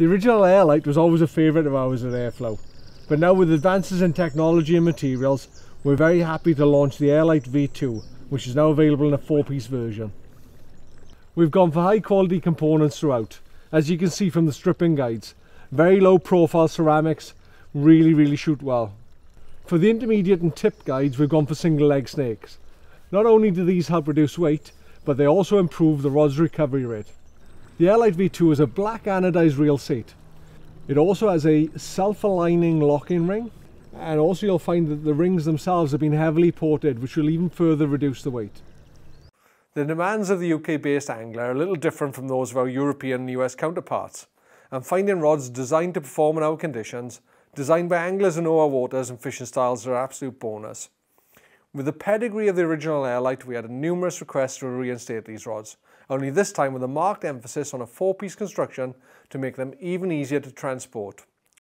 The original Air Airlite was always a favourite of ours at Airflo, but now with advances in technology and materials, we're very happy to launch the Airlite V2, which is now available in a four-piece version. We've gone for high quality components throughout, as you can see from the stripping guides. Very low profile ceramics, really really shoot well. For the intermediate and tip guides we've gone for single leg snakes. Not only do these help reduce weight, but they also improve the rod's recovery rate. The Airlite V2 is a black anodized reel seat. It also has a self-aligning locking ring and also you'll find that the rings themselves have been heavily ported which will even further reduce the weight. The demands of the UK based angler are a little different from those of our European and US counterparts and finding rods designed to perform in our conditions, designed by anglers who know our waters and fishing styles are an absolute bonus. With the pedigree of the original Airlite we had numerous requests to reinstate these rods only this time with a marked emphasis on a four-piece construction to make them even easier to transport.